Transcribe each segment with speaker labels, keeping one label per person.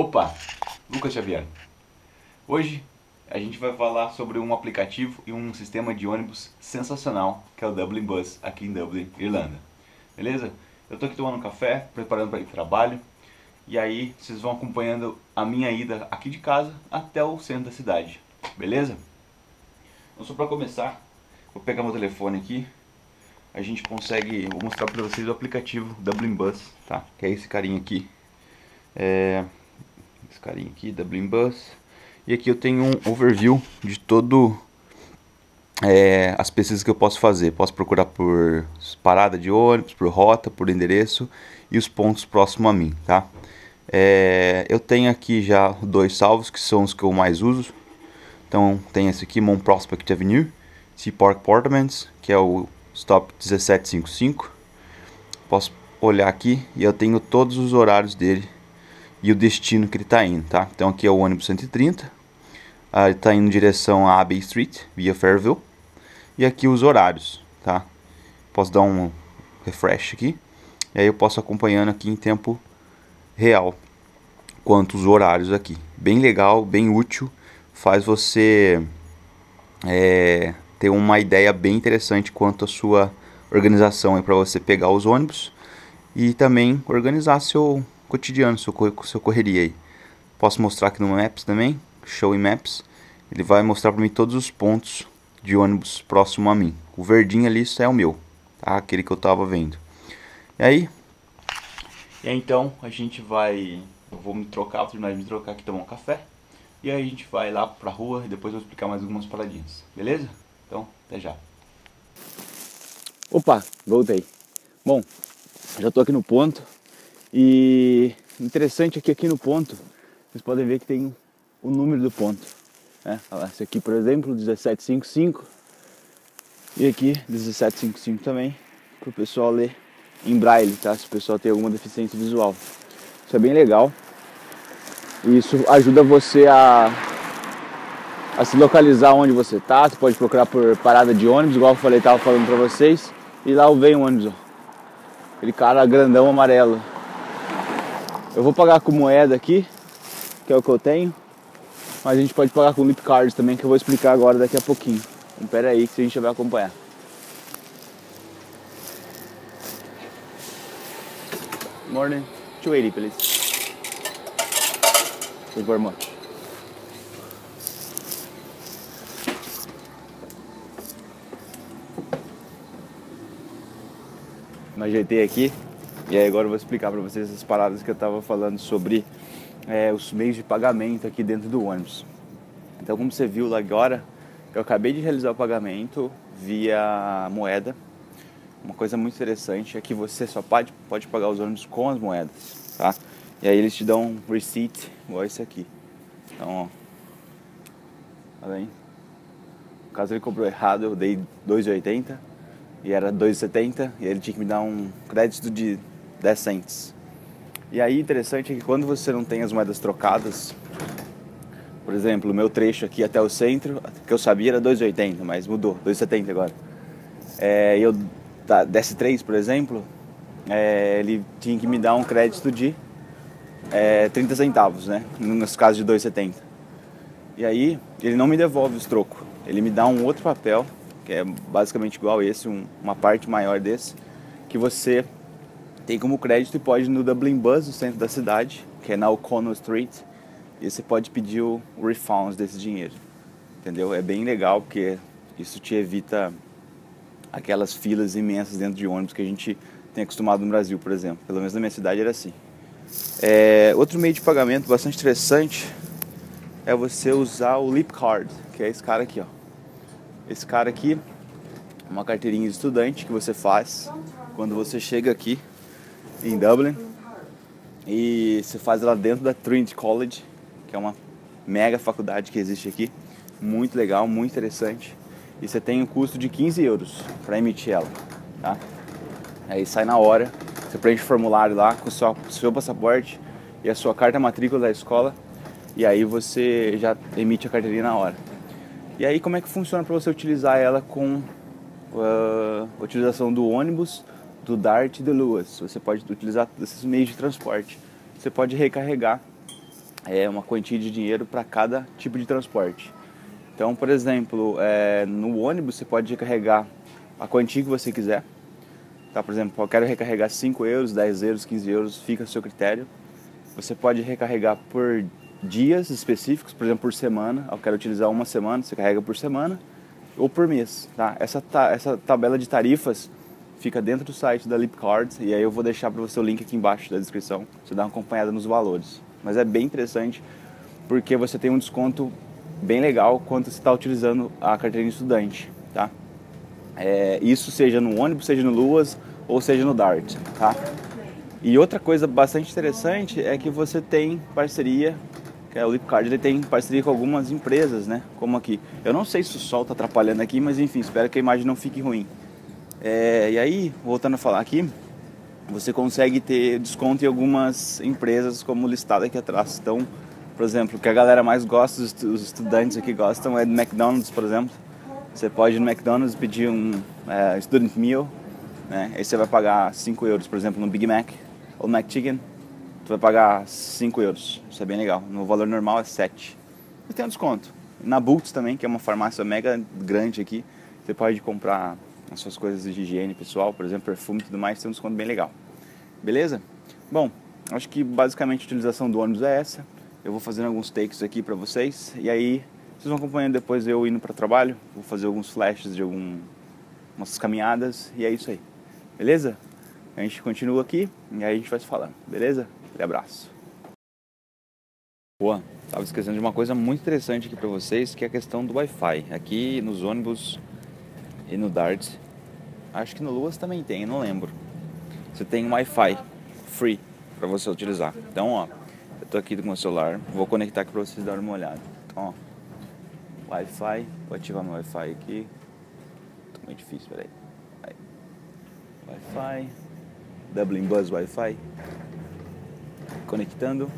Speaker 1: Opa, Lucas Xavier. Hoje a gente vai falar sobre um aplicativo e um sistema de ônibus sensacional que é o Dublin Bus aqui em Dublin, Irlanda. Beleza? Eu tô aqui tomando um café, preparando para ir para trabalho e aí vocês vão acompanhando a minha ida aqui de casa até o centro da cidade. Beleza? Então só para começar, vou pegar meu telefone aqui a gente consegue, vou mostrar para vocês o aplicativo Dublin Bus, tá? Que é esse carinha aqui. É, esse carinha aqui, Dublin Bus. E aqui eu tenho um overview de todo é, as pesquisas que eu posso fazer. Posso procurar por parada de ônibus, por rota, por endereço e os pontos próximos a mim, tá? É, eu tenho aqui já dois salvos que são os que eu mais uso. Então tem esse aqui, Mount Prospect Avenue, Sea Park Apartments, que é o stop 1755. Posso olhar aqui e eu tenho todos os horários dele e o destino que ele está indo, tá? Então aqui é o ônibus 130, ah, ele está indo em direção a Abbey Street, via Fairville, e aqui os horários, tá? Posso dar um refresh aqui, e aí eu posso acompanhando aqui em tempo real quantos horários aqui. Bem legal, bem útil, faz você é, ter uma ideia bem interessante quanto à sua organização para você pegar os ônibus e também organizar seu cotidiano, seu, seu correria aí. Posso mostrar aqui no Maps também, Show em Maps. Ele vai mostrar para mim todos os pontos de ônibus próximo a mim. O verdinho ali isso é o meu, tá? Aquele que eu estava vendo. E aí? E aí então a gente vai, eu vou me trocar, vou terminar de me trocar aqui tomar um café. E aí a gente vai lá pra rua e depois eu vou explicar mais algumas paradinhas, beleza? Então, até já.
Speaker 2: Opa, voltei. Bom, já estou aqui no ponto e interessante é que aqui no ponto vocês podem ver que tem o número do ponto. Né? Esse aqui, por exemplo, 1755 e aqui 1755 também para o pessoal ler em braille, tá? Se o pessoal tem alguma deficiência visual. Isso é bem legal. E isso ajuda você a a se localizar onde você está. Você pode procurar por parada de ônibus, igual eu falei, tava falando para vocês. E lá vem o ônibus. Aquele cara grandão amarelo. Eu vou pagar com moeda aqui, que é o que eu tenho. Mas a gente pode pagar com lip cards também, que eu vou explicar agora daqui a pouquinho. Então pera aí que a gente vai acompanhar. Morning. 280, please. Thank you very much. me ajeitei aqui e aí agora eu vou explicar para vocês as paradas que eu estava falando sobre é, os meios de pagamento aqui dentro do ônibus. Então, como você viu lá agora, eu acabei de realizar o pagamento via moeda. Uma coisa muito interessante é que você só pode, pode pagar os ônibus com as moedas, tá? E aí eles te dão um receipt igual esse aqui. Então, ó. Tá? No caso ele comprou errado, eu dei 2,80 e era 2,70 e ele tinha que me dar um crédito de 10 cents. E aí interessante é que quando você não tem as moedas trocadas, por exemplo, o meu trecho aqui até o centro, que eu sabia era 2,80, mas mudou, 2,70 agora. É, eu da DS3, por exemplo, é, ele tinha que me dar um crédito de é, 30 centavos, né? Nos casos de 2,70. E aí ele não me devolve os trocos, ele me dá um outro papel que é basicamente igual esse, um, uma parte maior desse, que você tem como crédito e pode ir no Dublin Bus, no centro da cidade, que é na O'Connell Street, e você pode pedir o refund desse dinheiro. Entendeu? É bem legal porque isso te evita aquelas filas imensas dentro de ônibus que a gente tem acostumado no Brasil, por exemplo. Pelo menos na minha cidade era assim. É, outro meio de pagamento bastante interessante é você usar o Lip Card, que é esse cara aqui, ó. Esse cara aqui, uma carteirinha de estudante que você faz quando você chega aqui em Dublin e você faz ela dentro da Trinity College, que é uma mega faculdade que existe aqui, muito legal, muito interessante. E você tem um custo de 15 euros para emitir ela, tá? Aí sai na hora, você preenche o formulário lá com o seu, seu passaporte e a sua carta matrícula da escola e aí você já emite a carteirinha na hora. E aí como é que funciona para você utilizar ela com a utilização do ônibus, do Dart e do Lewis? Você pode utilizar esses meios de transporte. Você pode recarregar é, uma quantia de dinheiro para cada tipo de transporte. Então, por exemplo, é, no ônibus você pode recarregar a quantia que você quiser. Tá, por exemplo, eu quero recarregar 5 euros, 10 euros, 15 euros, fica a seu critério. Você pode recarregar por dias específicos, por exemplo, por semana. Eu quero utilizar uma semana, você carrega por semana ou por mês. Tá? Essa, ta essa tabela de tarifas fica dentro do site da Lipcard e aí eu vou deixar para você o link aqui embaixo da descrição, você dá uma acompanhada nos valores. Mas é bem interessante porque você tem um desconto bem legal quando você está utilizando a carteirinha estudante, tá? É, isso seja no ônibus, seja no Luas ou seja no Dart, tá? E outra coisa bastante interessante é que você tem parceria, que é o Lipcard, ele tem parceria com algumas empresas, né? Como aqui. Eu não sei se o sol está atrapalhando aqui, mas enfim, espero que a imagem não fique ruim. É, e aí, voltando a falar aqui, você consegue ter desconto em algumas empresas como listado aqui atrás. Então, por exemplo, o que a galera mais gosta, os estudantes aqui gostam, é do McDonald's, por exemplo. Você pode ir no McDonald's pedir um é, student meal, né? Aí você vai pagar 5 euros, por exemplo, no Big Mac ou no McChicken. Tu vai pagar 5 euros. Isso é bem legal. No valor normal é 7. E tem um desconto. Na Boots também, que é uma farmácia mega grande aqui, você pode comprar as suas coisas de higiene pessoal, por exemplo, perfume e tudo mais, tem um desconto bem legal. Beleza? Bom, acho que basicamente a utilização do ônibus é essa. Eu vou fazendo alguns takes aqui para vocês e aí vocês vão acompanhando depois eu indo para trabalho. Vou fazer alguns flashes de algumas caminhadas e é isso aí. Beleza? A gente continua aqui e aí a gente vai se falando. Beleza? Um abraço. Boa, tava esquecendo de uma coisa muito interessante aqui para vocês, que é a questão do Wi-Fi. Aqui nos ônibus e no Dart. Acho que no Luas também tem, não lembro. Você tem Wi-Fi free para você utilizar. Então, ó, eu tô aqui com o meu celular, vou conectar aqui para vocês darem uma olhada. Então, ó, Wi-Fi, vou ativar meu Wi-Fi aqui. Tô muito difícil, peraí. Wi-Fi, Dublin Buzz Wi-Fi. Conectando.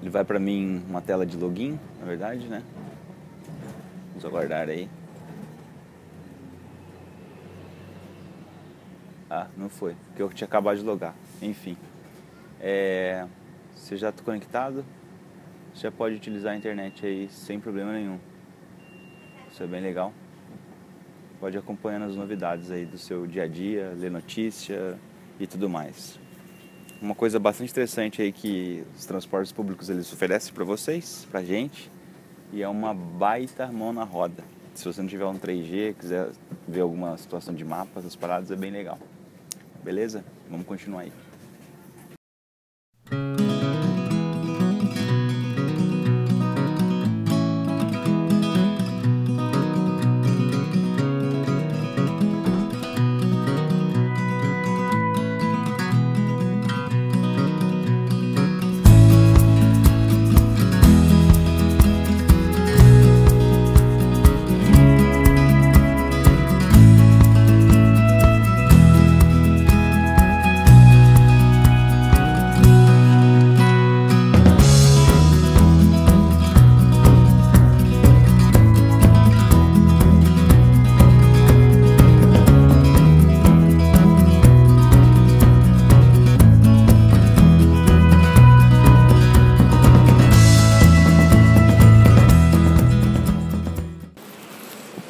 Speaker 2: Ele vai para mim uma tela de login, na verdade, né? Vamos aguardar aí. Ah, não foi, porque eu tinha acabado de logar. Enfim. É, você já está conectado, você já pode utilizar a internet aí sem problema nenhum. Isso é bem legal. Pode ir acompanhando as novidades aí do seu dia a dia, ler notícia e tudo mais. Uma coisa bastante interessante aí que os transportes públicos eles oferecem para vocês, para gente, e é uma baita mão na roda. Se você não tiver um 3G, quiser ver alguma situação de mapa, essas paradas, é bem legal. Beleza? Vamos continuar aí.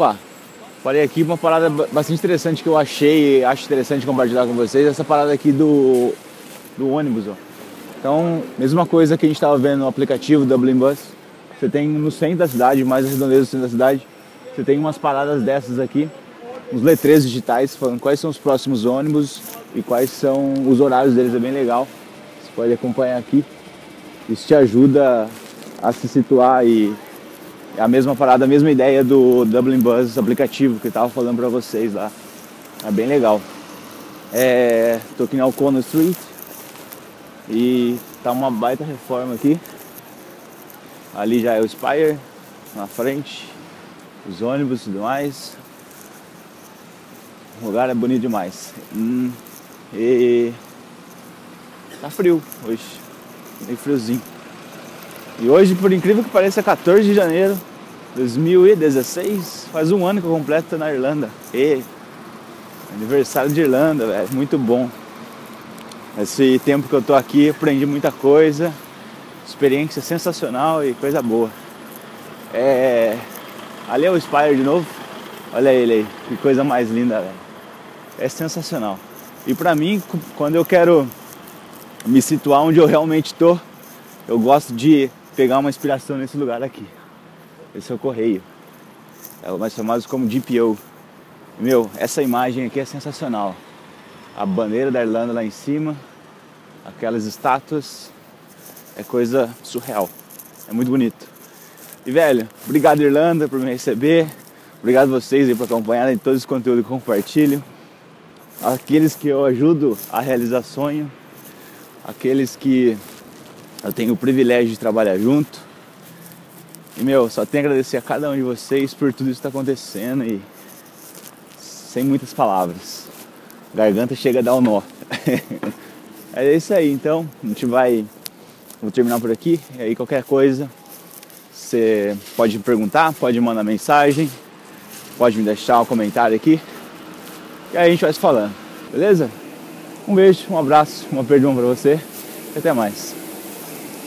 Speaker 2: Opa, falei aqui uma parada bastante interessante que eu achei acho interessante compartilhar com vocês, essa parada aqui do, do ônibus, ó. Então, mesma coisa que a gente estava vendo no aplicativo Dublin Bus, você tem no centro da cidade, mais redondeza do centro da cidade, você tem umas paradas dessas aqui, uns letreiros digitais falando quais são os próximos ônibus e quais são os horários deles, é bem legal. Você pode acompanhar aqui. Isso te ajuda a se situar e é a mesma parada, a mesma ideia do Dublin Buzz aplicativo que eu tava falando para vocês lá. É bem legal. É, tô aqui na O'Connell Street e tá uma baita reforma aqui. Ali já é o Spire, na frente, os ônibus e tudo mais. O lugar é bonito demais. Hum, e tá frio hoje, meio friozinho. E hoje, por incrível que pareça, é 14 de janeiro de 2016. Faz um ano que eu completo na Irlanda. E aniversário de Irlanda, velho. Muito bom. Esse tempo que eu tô aqui, aprendi muita coisa, experiência sensacional e coisa boa. É... Ali é o Spire de novo. Olha ele aí, que coisa mais linda, velho. É sensacional. E pra mim, quando eu quero me situar onde eu realmente tô, eu gosto de pegar uma inspiração nesse lugar aqui. Esse é o correio. É mais famoso como DPO. Meu, essa imagem aqui é sensacional. A bandeira da Irlanda lá em cima, aquelas estátuas, é coisa surreal. É muito bonito. E velho, obrigado Irlanda por me receber. Obrigado vocês aí por acompanharem todo esse conteúdo que compartilho. Aqueles que eu ajudo a realizar sonho, aqueles que eu tenho o privilégio de trabalhar junto. E meu, só tenho a agradecer a cada um de vocês por tudo isso que está acontecendo e sem muitas palavras. A garganta chega a dar um nó. é isso aí, então a gente vai. Vou terminar por aqui. E aí qualquer coisa, você pode me perguntar, pode mandar mensagem, pode me deixar um comentário aqui. E aí a gente vai se falando, beleza? Um beijo, um abraço, uma perdão para você e até mais.